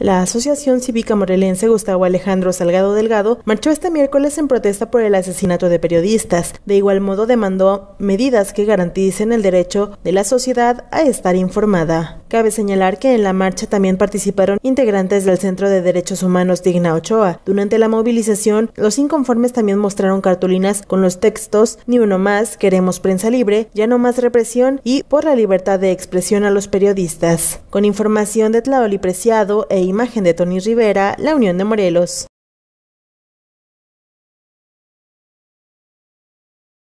La Asociación Cívica Morelense Gustavo Alejandro Salgado Delgado marchó este miércoles en protesta por el asesinato de periodistas. De igual modo demandó medidas que garanticen el derecho de la sociedad a estar informada. Cabe señalar que en la marcha también participaron integrantes del Centro de Derechos Humanos Digna Ochoa. Durante la movilización, los inconformes también mostraron cartulinas con los textos Ni uno más, queremos prensa libre, ya no más represión y por la libertad de expresión a los periodistas. Con información de Tlaoli Preciado e imagen de Tony Rivera, La Unión de Morelos.